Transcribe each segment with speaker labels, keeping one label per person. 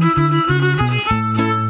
Speaker 1: Música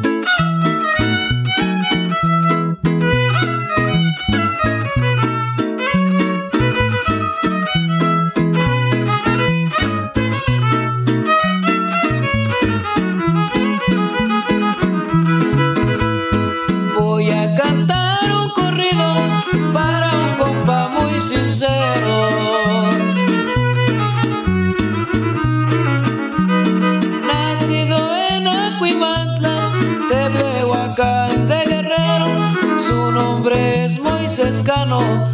Speaker 1: Oh.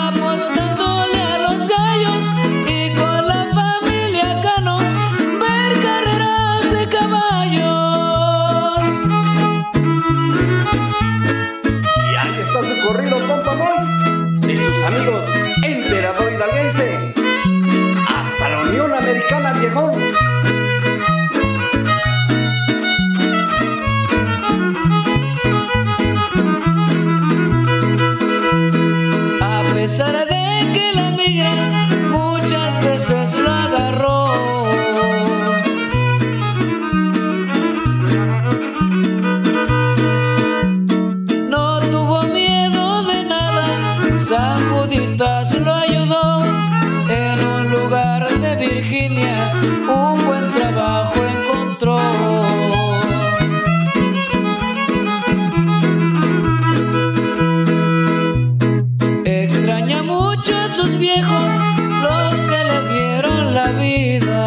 Speaker 2: A
Speaker 1: pesar de que la migra muchas veces lo agarró. No tuvo miedo de nada, Sacuditas lo ayudó en un lugar de Virginia. Jesus.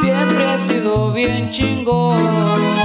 Speaker 1: siempre ha sido bien chingón.